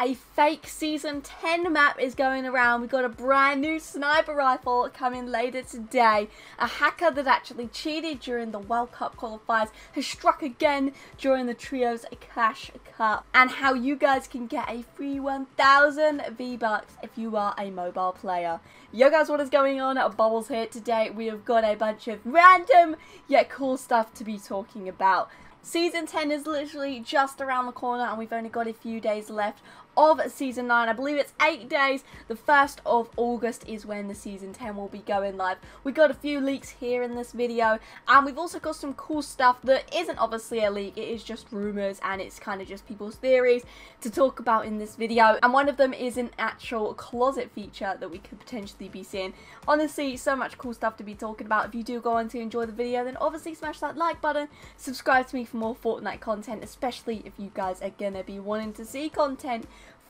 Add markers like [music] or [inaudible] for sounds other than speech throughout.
a fake season 10 map is going around. We've got a brand new sniper rifle coming later today. A hacker that actually cheated during the World Cup qualifiers has struck again during the Trios Cash Cup. And how you guys can get a free 1000 V-Bucks if you are a mobile player. Yo guys, what is going on? Bobblez here. Today we have got a bunch of random yet cool stuff to be talking about. Season 10 is literally just around the corner and we've only got a few days left of season 9. I believe it's 8 days. The 1st of August is when the season 10 will be going live. We got a few leaks here in this video and we've also got some cool stuff that isn't obviously a leak. It is just rumours and it's kind of just people's theories to talk about in this video. And one of them is an actual closet feature that we could potentially be seeing. Honestly, so much cool stuff to be talking about. If you do go on to enjoy the video, then obviously smash that like button. Subscribe to me for more Fortnite content, especially if you guys are to be wanting to see content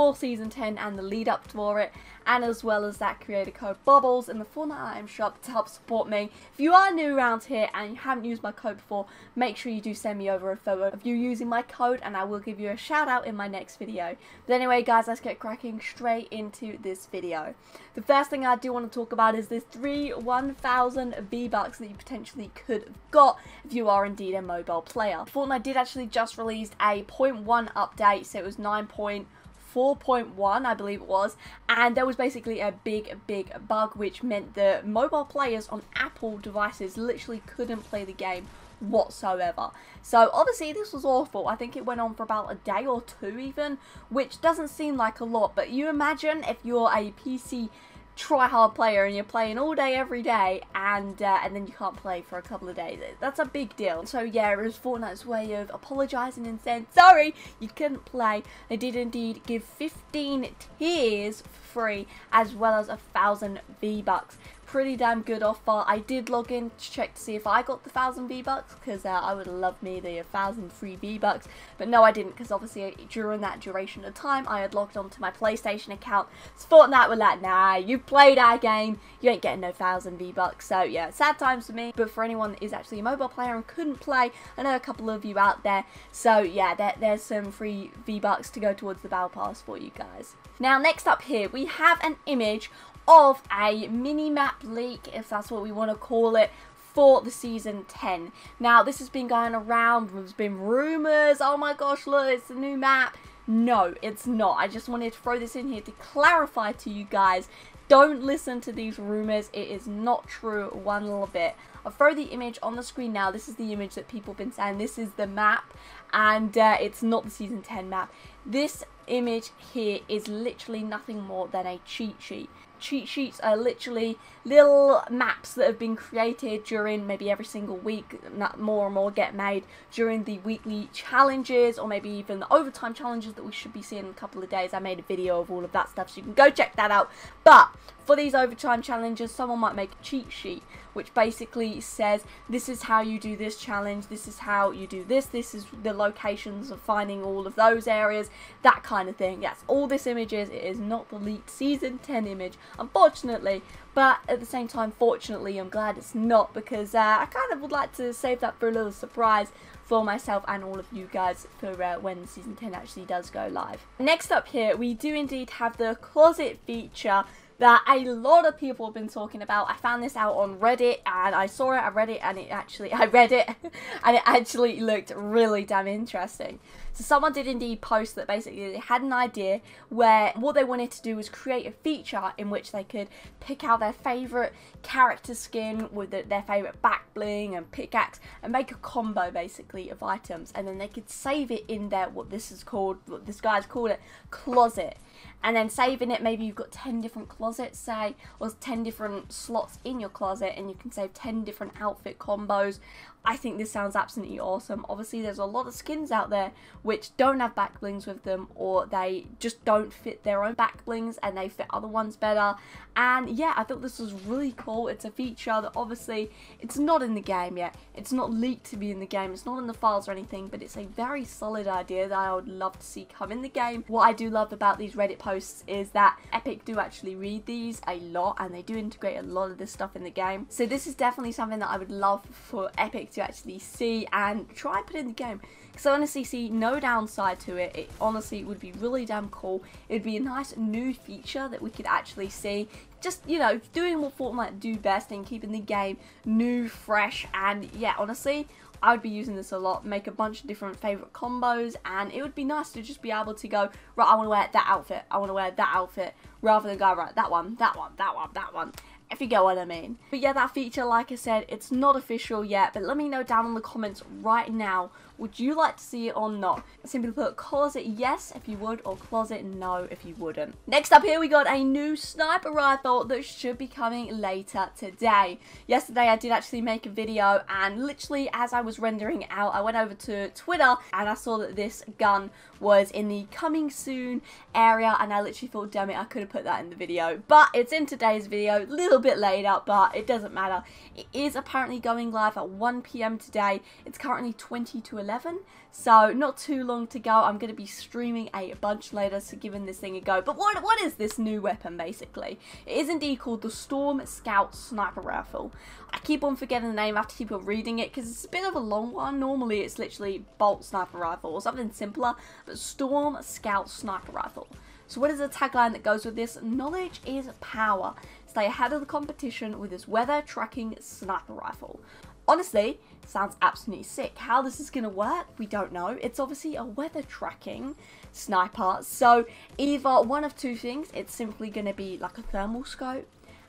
for Season 10 and the lead up for it, and as well as that creator code bobblez in the Fortnite item shop to help support me. If you are new around here and you haven't used my code before, make sure you do send me over a photo of you using my code and I will give you a shout out in my next video. But anyway guys, let's get cracking straight into this video. The first thing I do want to talk about is this 3 1000 V-Bucks that you potentially could have got if you are indeed a mobile player. Fortnite did actually just release a 0.1 update, so it was 9. 4.1 I believe it was and there was basically a big big bug which meant that mobile players on Apple devices literally couldn't play the game whatsoever. So obviously this was awful. I think it went on for about a day or two even, which doesn't seem like a lot, but you imagine if you're a PC try hard player and you're playing all day every day and uh, and then you can't play for a couple of days. That's a big deal. So yeah it was Fortnite's way of apologizing and saying sorry you couldn't play. They did indeed give 15 tiers free as well as a thousand V-Bucks pretty damn good offer. I did log in to check to see if I got the 1000 V-Bucks because uh, I would love me the 1000 free V-Bucks. But no, I didn't because obviously during that duration of time, I had logged onto my PlayStation account. So Fortnite were like, nah, you played our game, you ain't getting no 1000 V-Bucks. So yeah, sad times for me. But for anyone that is actually a mobile player and couldn't play, I know a couple of you out there. So yeah, there, there's some free V-Bucks to go towards the Battle Pass for you guys. Now next up here, we have an image of a mini-map leak, if that's what we want to call it, for the season 10. Now, this has been going around, there's been rumours, oh my gosh, look, it's a new map. No, it's not. I just wanted to throw this in here to clarify to you guys. Don't listen to these rumours. It is not true one little bit. I'll throw the image on the screen now. This is the image that people have been saying. This is the map, and uh, it's not the Season 10 map. This image here is literally nothing more than a cheat sheet cheat sheets are literally little maps that have been created during maybe every single week that more and more get made during the weekly challenges or maybe even the overtime challenges that we should be seeing in a couple of days. I made a video of all of that stuff so you can go check that out. But for these overtime challenges someone might make a cheat sheet which basically says this is how you do this challenge, this is how you do this, this is the locations of finding all of those areas, that kind of thing. Yes, all this image is, it is not the leaked season 10 image, unfortunately, but at the same time, fortunately, I'm glad it's not because uh, I kind of would like to save that for a little surprise for myself and all of you guys for uh, when season 10 actually does go live. Next up here, we do indeed have the closet feature that a lot of people have been talking about. I found this out on Reddit and I saw it, [laughs] I read it and it actually, I read it and it actually looked really damn interesting. So someone did indeed post that basically they had an idea where what they wanted to do was create a feature in which they could pick out their favourite character skin with the, their favourite back bling and pickaxe and make a combo basically of items and then they could save it in their, what this is called, what this guy's called it, closet and then saving it maybe you've got 10 different closets say or 10 different slots in your closet and you can save 10 different outfit combos I think this sounds absolutely awesome. Obviously, there's a lot of skins out there which don't have back blings with them or they just don't fit their own back blings and they fit other ones better. And yeah, I thought this was really cool. It's a feature that obviously it's not in the game yet. It's not leaked to be in the game. It's not in the files or anything, but it's a very solid idea that I would love to see come in the game. What I do love about these Reddit posts is that Epic do actually read these a lot and they do integrate a lot of this stuff in the game. So this is definitely something that I would love for Epic to actually see and try and put in the game. Because I honestly see no downside to it. It honestly would be really damn cool. It would be a nice new feature that we could actually see. Just, you know, doing what Fortnite do best and keeping the game new, fresh, and yeah, honestly, I would be using this a lot, make a bunch of different favourite combos, and it would be nice to just be able to go, right, I want to wear that outfit, I want to wear that outfit, rather than go, right, that one, that one, that one, that one if you get what I mean. But yeah, that feature, like I said, it's not official yet, but let me know down in the comments right now, would you like to see it or not? Simply put, closet yes if you would, or closet no if you wouldn't. Next up here, we got a new sniper rifle that should be coming later today. Yesterday, I did actually make a video, and literally as I was rendering out, I went over to Twitter, and I saw that this gun was in the coming soon area, and I literally thought, damn it, I could have put that in the video. But it's in today's video, a little bit later, but it doesn't matter. It is apparently going live at 1pm today. It's currently 20 to 11, so not too long to go. I'm going to be streaming a bunch later, so giving this thing a go. But what what is this new weapon, basically? It is indeed called the Storm Scout Sniper Rifle. I keep on forgetting the name after keep on reading it, because it's a bit of a long one. Normally, it's literally Bolt Sniper Rifle or something simpler, but Storm Scout Sniper Rifle. So what is the tagline that goes with this? Knowledge is power. Stay ahead of the competition with this weather tracking sniper rifle. Honestly, sounds absolutely sick. How this is going to work, we don't know. It's obviously a weather tracking sniper. So either one of two things. It's simply going to be like a thermal scope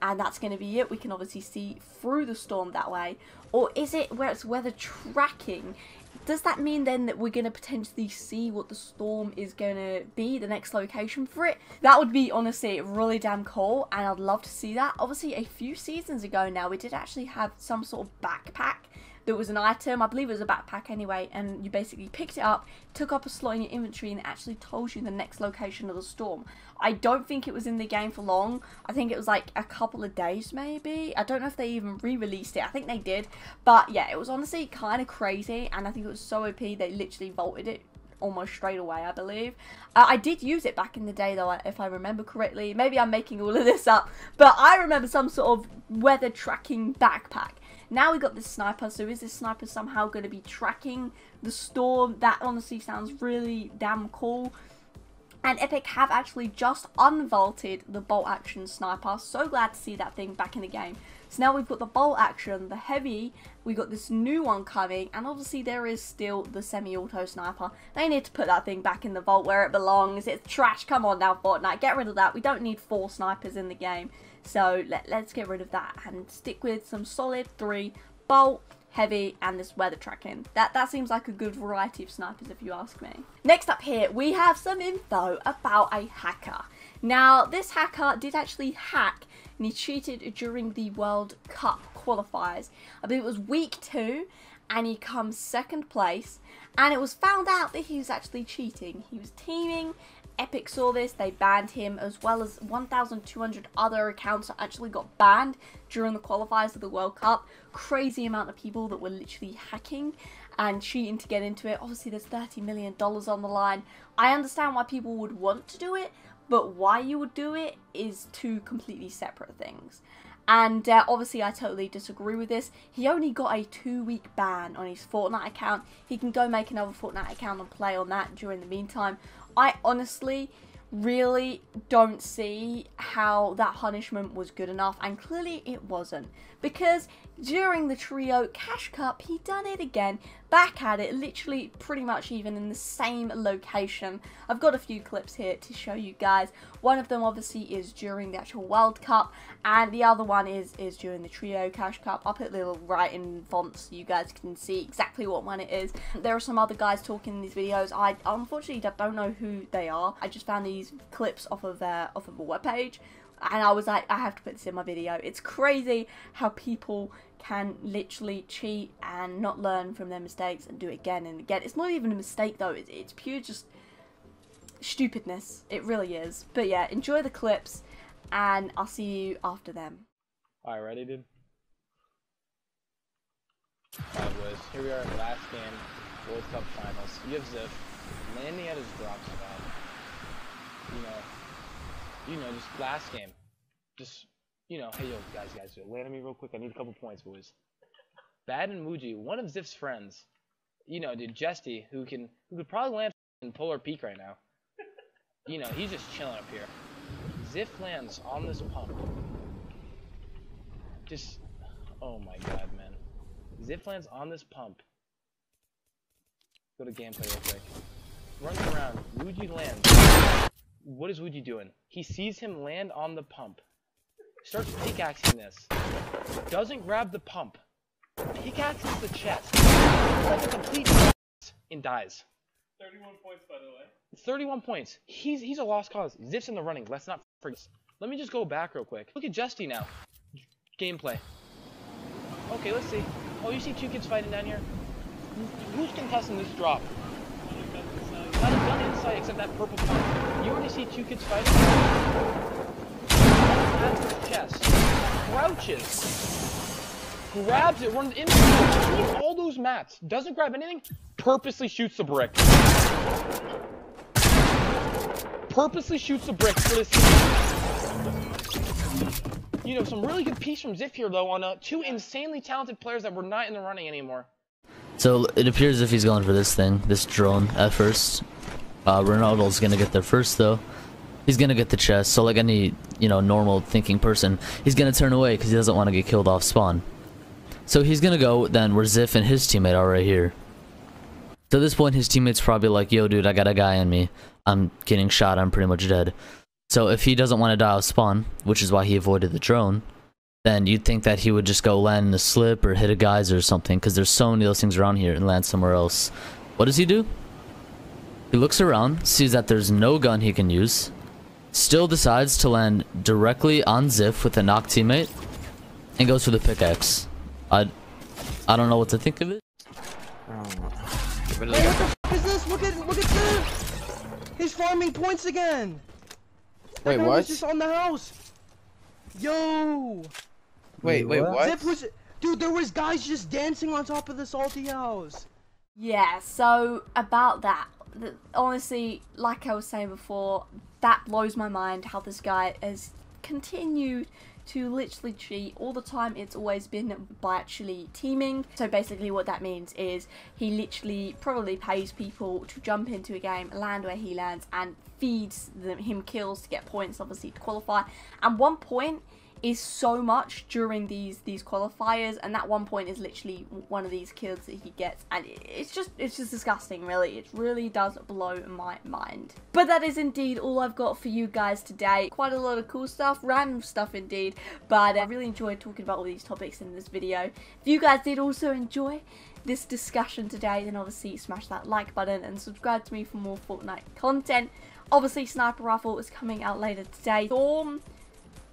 and that's going to be it. We can obviously see through the storm that way. Or is it where it's weather tracking? Does that mean then that we're going to potentially see what the storm is going to be, the next location for it? That would be, honestly, really damn cool, and I'd love to see that. Obviously, a few seasons ago now, we did actually have some sort of backpack there was an item, I believe it was a backpack anyway, and you basically picked it up, took up a slot in your inventory, and it actually told you the next location of the storm. I don't think it was in the game for long. I think it was like a couple of days maybe. I don't know if they even re-released it. I think they did. But yeah, it was honestly kind of crazy, and I think it was so OP they literally vaulted it almost straight away, I believe. Uh, I did use it back in the day, though, if I remember correctly. Maybe I'm making all of this up, but I remember some sort of weather tracking backpack. Now we got this sniper, so is this sniper somehow going to be tracking the storm? That honestly sounds really damn cool. And Epic have actually just unvaulted the bolt action sniper. So glad to see that thing back in the game. So now we've got the bolt action, the heavy, we got this new one coming, and obviously there is still the semi-auto sniper. They need to put that thing back in the vault where it belongs. It's trash. Come on now, Fortnite. Get rid of that. We don't need four snipers in the game. So let, let's get rid of that and stick with some solid three bolt, heavy, and this weather tracking. That, that seems like a good variety of snipers if you ask me. Next up here, we have some info about a hacker. Now, this hacker did actually hack and he cheated during the World Cup qualifiers. I believe it was week two and he comes second place and it was found out that he was actually cheating. He was teaming Epic saw this, they banned him, as well as 1,200 other accounts that actually got banned during the qualifiers of the World Cup. Crazy amount of people that were literally hacking and cheating to get into it. Obviously, there's $30 million on the line. I understand why people would want to do it, but why you would do it is two completely separate things. And uh, obviously, I totally disagree with this. He only got a two week ban on his Fortnite account. He can go make another Fortnite account and play on that during the meantime. I honestly really don't see how that punishment was good enough and clearly it wasn't because during the trio cash cup he done it again back at it literally pretty much even in the same location. I've got a few clips here to show you guys. One of them obviously is during the actual world cup and the other one is is during the trio cash cup. I'll put little writing fonts so you guys can see exactly what one it is. There are some other guys talking in these videos. I unfortunately don't know who they are. I just found these clips off of their off of a webpage and I was like, I have to put this in my video. It's crazy how people can literally cheat and not learn from their mistakes and do it again and again. It's not even a mistake though, it's, it's pure just stupidness. It really is. But yeah, enjoy the clips and I'll see you after them. Alright, ready dude? Alright boys, here we are at last game, World Cup Finals. You have Ziff landing at his drop spot. You know, you know, just last game. Just, you know, hey, yo, guys, guys, land on me real quick. I need a couple points, boys. Bad and Muji, one of Ziff's friends, you know, dude, Jesty, who can who could probably land in Polar Peak right now. You know, he's just chilling up here. Ziff lands on this pump. Just, oh my god, man. Ziff lands on this pump. Go to gameplay real quick. Runs around. Muji lands. What is Wuji doing? He sees him land on the pump. Starts pickaxing this. Doesn't grab the pump. Pickaxes the chest. Like a complete and dies. 31 points, by the way. 31 points. He's he's a lost cause. Zips in the running. Let's not forget. Let me just go back real quick. Look at Justy now. Gameplay. Okay, let's see. Oh, you see two kids fighting down here? Who's contesting this drop? Not a gun in sight except that purple pump. You already see two kids fighting? That's chest. Crouches. Grabs it, runs it, all those mats, doesn't grab anything, purposely shoots the brick. Purposely shoots the brick for this. You know, some really good piece from Ziff here, though, on uh, two insanely talented players that were not in the running anymore. So it appears if he's going for this thing, this drone at first. Uh, Ronaldo's gonna get there first, though. He's gonna get the chest, so like any, you know, normal thinking person, he's gonna turn away because he doesn't want to get killed off spawn. So he's gonna go then where Ziff and his teammate are right here. To this point, his teammate's probably like, yo, dude, I got a guy on me. I'm getting shot, I'm pretty much dead. So if he doesn't want to die off spawn, which is why he avoided the drone, then you'd think that he would just go land in a slip or hit a geyser or something, because there's so many of those things around here and land somewhere else. What does he do? He looks around, sees that there's no gun he can use, still decides to land directly on Ziff with a knock teammate, and goes for the pickaxe. I, I don't know what to think of it. Um, hey, what the f is this? Look at look at this! He's farming points again! That Wait, guy what? Was just on the house! Yo! Wait, wait, what? Zip was Dude, there was guys just dancing on top of the salty house! Yeah, so about that, honestly, like I was saying before, that blows my mind how this guy has continued to literally cheat all the time. It's always been by actually teaming. So basically, what that means is he literally probably pays people to jump into a game, land where he lands, and feeds them him kills to get points, obviously to qualify. And one point is so much during these these qualifiers and that one point is literally one of these kills that he gets and it's just it's just disgusting really. It really does blow my mind. But that is indeed all i've got for you guys today. Quite a lot of cool stuff random stuff indeed but i really enjoyed talking about all these topics in this video. If you guys did also enjoy this discussion today then obviously smash that like button and subscribe to me for more fortnite content. Obviously sniper rifle is coming out later today. Storm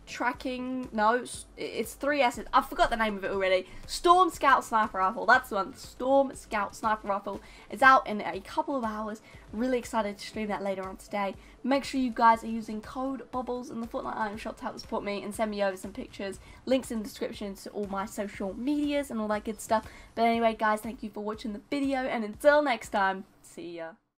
tracking no it's three s's. I forgot the name of it already. Storm scout sniper rifle. That's the one. Storm scout sniper rifle is out in a couple of hours. Really excited to stream that later on today. Make sure you guys are using code bobblez in the fortnite item shop to help support me and send me over some pictures links in the description to all my social medias and all that good stuff. But anyway guys thank you for watching the video and until next time see ya